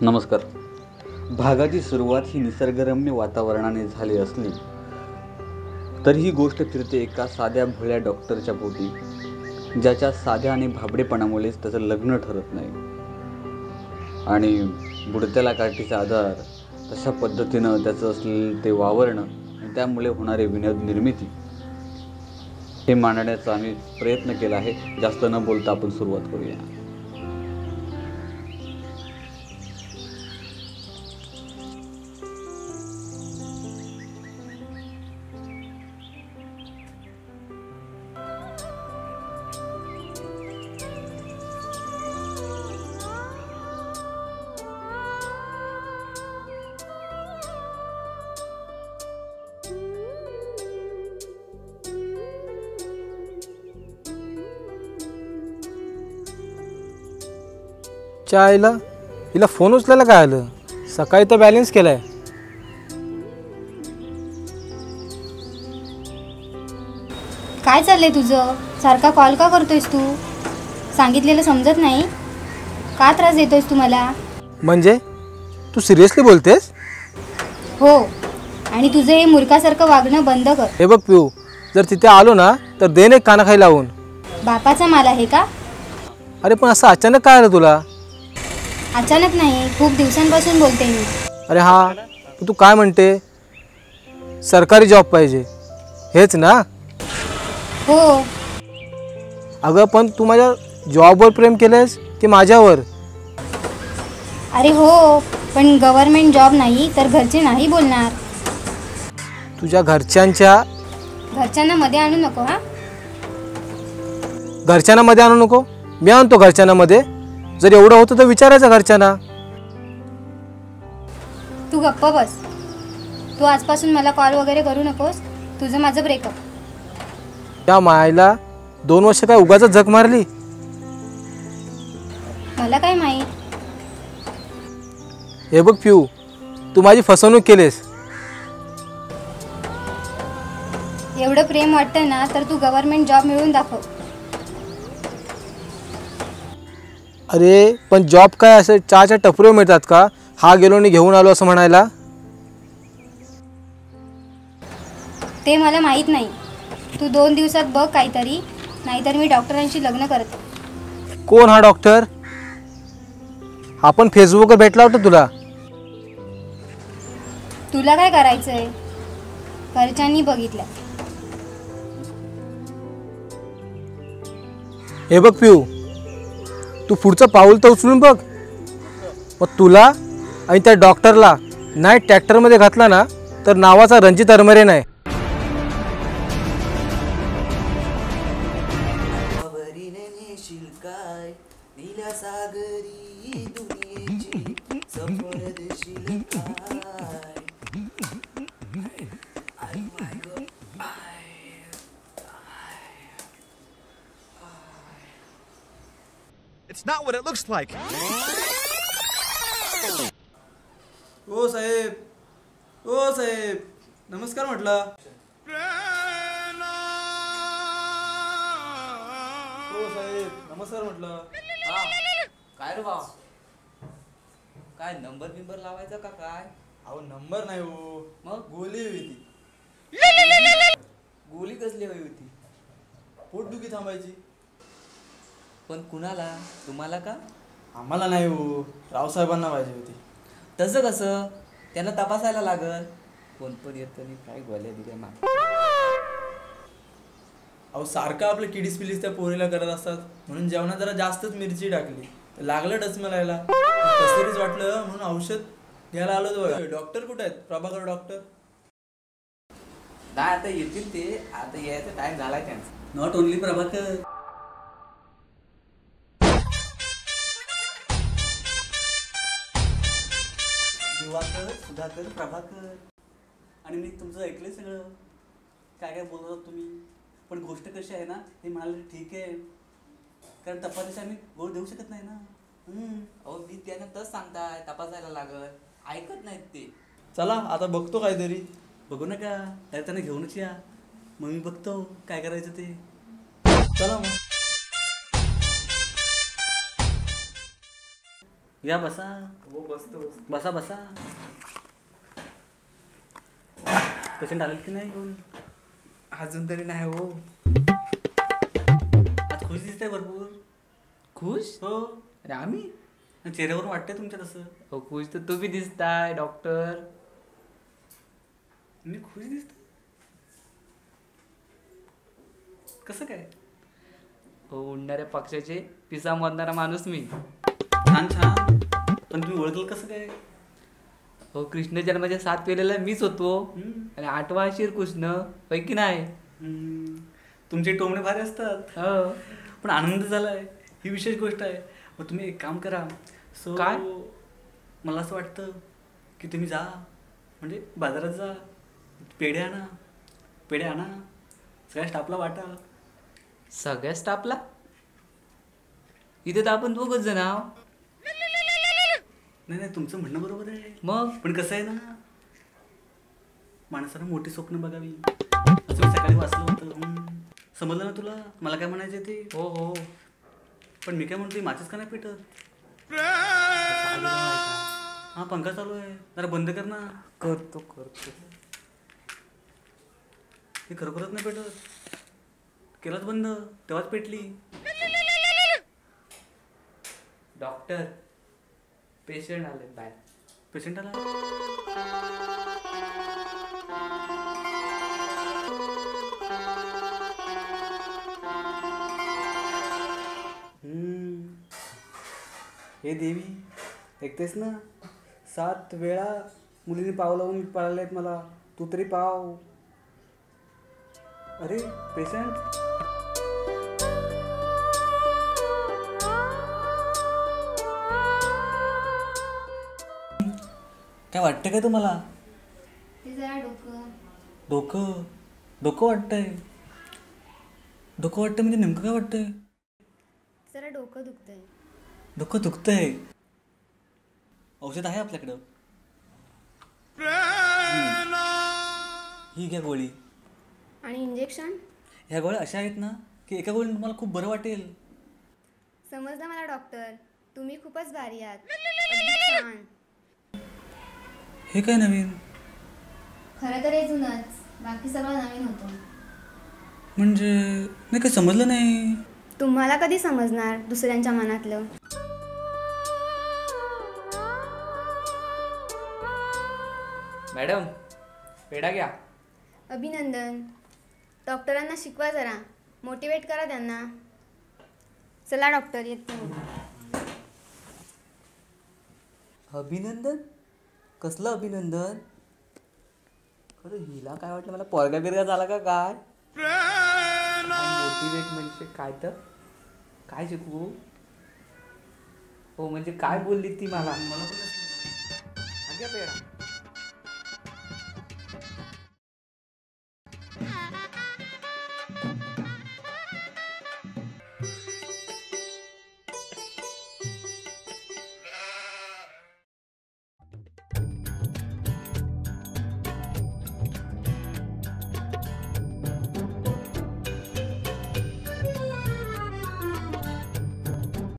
नमस्कार. भागाची सुरुवात ही निसर्गरम्य वातावरणाने झाली असली तरीही गोष्ट फिरते एका साध्या भोळ्या डॉक्टरच्या पोटी ज्याच्या साध्या आणि भाबडेपणामुळेच त्याचं लग्न ठरत नाही. आणि बुडत्याला काठीचा आधार तशा पद्धतीनं त्याचं असलेलं ते वावरणं आणि त्यामुळे होणारे विनोद निर्मिती हे मांडण्याचा आम्ही प्रयत्न केला आहे. जास्त न बोलता आपण सुरुवात करूया. आईला हिला फोन उचलायला काय आलं? सकाळी तर बॅलन्स केलाय. काय चाललंय तुझं? सारखा कॉल का करतोयस तू? सांगितलेलं समजत नाही. का त्रास देतोयस तू मला? म्हणजे? तू सिरियसली बोलतेस? हो. आणि तुझं हे मूर्खासारखं वागणं बंद कर. हे बघ पिऊ जर तिथे आलो ना तर देन एक कानाखाई लावून. बापाचा माल आहे का? अरे पण असं अचानक काय आलं तुला? अचानक नाही खूप दिवसांपासून बोलते मी. अरे हा तू काय म्हणते? सरकारी जॉब पाहिजे. हेच ना? हो. अगं पण तू माझ्या जॉबवर प्रेम केलंयस की माझ्यावर? अरे हो पण गव्हर्नमेंट जॉब नाही तर घरचे नाही बोलणार. तुझ्या घरच्यांच्या घरच्यांना मध्ये आणू नको हा? घरच्यांना मध्ये आणू नको? मी आणतो घरच्यांना मध्ये. जर एवढं होतं तर विचारायचं घरच्यांना. तू गप्प बस. तू आजपासून मला कॉल वगैरे करू नकोस. तुझं माझं ब्रेकअप त्या मायला दोन वर्ष काय उगाच झक मारली? मला काय माहीत? हे बघ पिऊ तू माझी फसवणूक केलीस. एवढं प्रेम वाटतं ना तर तू गव्हर्नमेंट जॉब मिळवून दाखव. अरे पण जॉब काय असं चहाच्या टपरीवर मिळतात का? हा गेलो आणि घेऊन आलो असं म्हणायला? ते मला माहीत नाही. तू दोन दिवसात बघ काहीतरी नाहीतर मी डॉक्टरांशी लग्न करते. कोण हा डॉक्टर? आपण फेसबुकवर भेटला होता तुला. तुला काय करायचंय? घरच्यांनी बघितलं. हे बघ पिऊ तू पुढचं पाऊल तर उचलून बघ. मग तुला आणि त्या डॉक्टरला नाही ट्रॅक्टरमध्ये घातला ना तर नावाचा रणजित अरमरे नाही. Not what it looks like. हो साहेब. हो साहेब. नमस्कार म्हटलं. हो साहेब नमस्कार म्हटलं. काय रे भाऊ काय नंबर बिंबर लावायचा का काय? अहो नंबर नाही हो. मग? गोली हवी ती गोली कसली हवी होती? पोटदुखी थांबायची. पण कुणाला? तुम्हाला का? आम्हाला नाही हो. रावसाहेबांना पाहिजे होती. तसं कसं? त्यांना तपासायला लागल. कोण पण येतं आणि काय गोल्या दिल्या माग अहो सारखं आपले किडीस पिलीस त्या पोरीला करत असतात. म्हणून जेवणात जरा जास्तच मिरची टाकली. तर लागलं डचमलायला कसं तरीच वाटलं म्हणून औषध घ्यायला आलो बघा. डॉक्टर कुठे आहेत? प्रभाकर डॉक्टर. नाही आता येतील ते. आता यायचा टाइम झालाय त्यांचा. Not only Prabhakar. Diwakar Sudhakar Prabhakar. आणि मी तुमचं ऐकलंय सगळं. काय काय बोलत होता तुम्ही? पण गोष्ट कशी आहे ना हे म्हणाले ठीक आहे. कारण तपासाची आम्ही गोड देऊ शकत नाही ना. हम्म. अहो मी त्यांना तस सांगताय तपासायला लागत ऐकत नाहीत ते. चला आता बघतो काहीतरी. बघू नका तर त्यांना घेऊनच या. मग मी बघतो काय करायचं ते. चला मग. या बसा. हो बसतो बसा बसा. पेशंट आले की नाही कोण? अजून तरी नाही हो. आज खुश दिसतंय भरपूर. खुश? हो. अरे आम्ही? चेहऱ्यावर वाटतंय तुमच्या तसं. हो खुश तर तुम्ही दिसताय डॉक्टर. मी खुश दिसतोय? कसं काय? हो उडणाऱ्या पक्षाचे पिसा मरणारा माणूस मी. छान छान. पण तुम्ही ओळखलं कसं काय? हो कृष्ण जन्माच्या सात पेलेला मीच होतो. आणि आठवा श्रीकृष्ण पैकी नाही. तुमचे टोमणे भारी असतात. हो. पण आनंद झालाय ही विशेष गोष्ट आहे. मग तुम्ही एक काम करा. सो काय? मला असं वाटतं की तुम्ही जा. म्हणजे बाजारात जा. पेढे आणा. पेढे आणा. सगळ्या स्टाफला वाटा. सगळ्या स्टाफला? इथे तर आपण दोघच जण आहो नाही नाही तुमचं म्हणणं बरोबर आहे. मग? पण कसं आहे ना माणसानं मोठी स्वप्न बघावी. असं मी सकाळी वाचलं होतं. समजलं ना तुला? मला काय म्हणायचं ते? हो हो. पण मी काय म्हणतोय माझंच का नाही पेटत? हा पंखा चालू आहे. जरा बंद कर ना. करतो करतो. हे खरोखरच नाही पेटत. केलाच बंद. तेव्हाच पेटली. डॉक्टर. पेशंट आले बाय पेशंट आला? हम्म. हे देवी ऐकतेस ना? सात वेळा मुलीने पाव लावून पळाले आहेत मला. तू तरी पाव. अरे पेशंट काय वाटतं काय तुम्हाला? डोकं. डोकं? डोकं वाटतंय. डोकं वाटतं म्हणजे नेमकं काय वाटतंय? जरा डोकं दुखतंय. डोकं दुखतंय. औषध आहे आपल्याकडं. ही घ्या गोळी. आणि इंजेक्शन ह्या गोळ्या अशा आहेत ना की एका गोळीने तुम्हाला खूप बरं वाटेल. समजलं मला डॉक्टर. तुम्ही खूपच भारी आहात. अगदी छान. हे काय नवीन? खरं तर हे जुनंच. बाकी सगळं नवीन होतं. म्हणजे नाही काही समजलं नाही? तुम्हाला कधी समजणार दुसऱ्यांच्या मनातलं? मॅडम पेढा घ्या. अभिनंदन. डॉक्टरांना शिकवा जरा. मोटिवेट करा त्यांना. चला डॉक्टर येते. अभिनंदन? कसलं अभिनंदन? अरे हिला काय वाटलं? मला पोरगा बिरगा झाला का काय? मोटिवेट म्हणजे काय तर? काय शिकवू? हो म्हणजे काय बोलली ती मला? मला पण पेढा